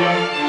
yeah.